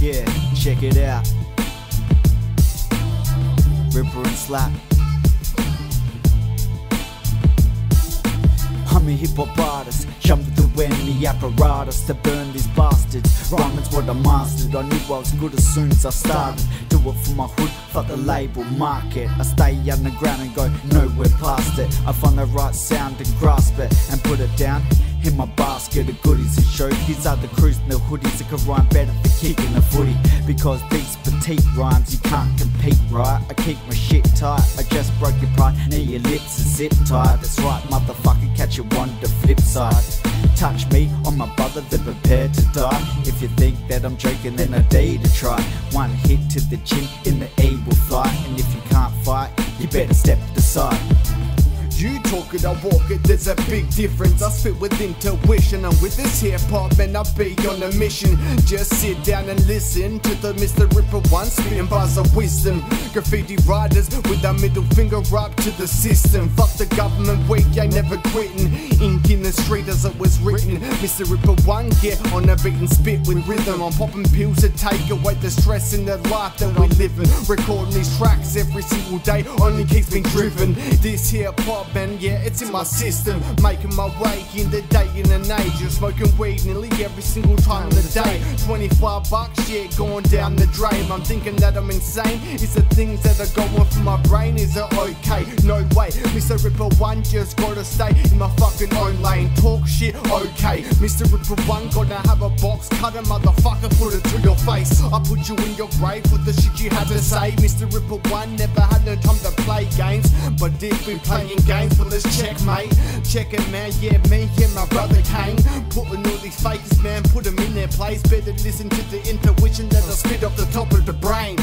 Yeah, check it out. Ripper and Slap. I'm a hip hop artist, jump to the the apparatus to burn these bastards. Rhyming's what I mastered, I knew I was good as soon as I started. Do it for my hood, fuck the label market. I stay underground and go nowhere past it. I find the right sound and grasp it and put it down in my basket of goodies and show these other crews in the hoodies that can rhyme better than kicking the footy. Because these petite rhymes you can't compete, right? I keep my shit tight, I just broke your pride, now your lips are zip tied. That's right, motherfucker, catch you on the flip side. Touch me on my brother, they're prepared to die. If you think that I'm joking, then I dare you to try. One hit to the chin in the A will fly. And if you can't fight, you better step aside. Talk it, I walk it, there's a big difference. I spit with intuition, and with this hip hop, man, I be on a mission. Just sit down and listen to the Mr. Ripper one spitting bars of wisdom. Graffiti writers with a middle finger up to the system. Fuck the government, weak, ain't never quitting. Ink in the street as it was written. Mr. Ripper one, get on a beat and spit with rhythm. I'm popping pills to take away the stress in the life that we living. Recording these tracks every single day only keeps me driven. This hip hop man, yeah, it's in my system. Making my way in the day and an age. I'm smoking weed nearly every single time of the day. 25 bucks, yeah, going down the drain. I'm thinking that I'm insane. It's the things that are going through my brain. Is it okay? No way. Mr. Ripper 1 just gotta stay in my fucking own lane. Talk shit, okay. Mr. Ripper 1 gonna have a box cutter, motherfucker, put it to your face. I put you in your grave for the shit you had to say. Mr. Ripper 1 never had no time to play games, but if we playing games, well, let's check, mate. Check it, man. Yeah, me and my brother Kane. Putting all these fakers, man, put them in their place. Better listen to the intuition that I spit off the top of the brain.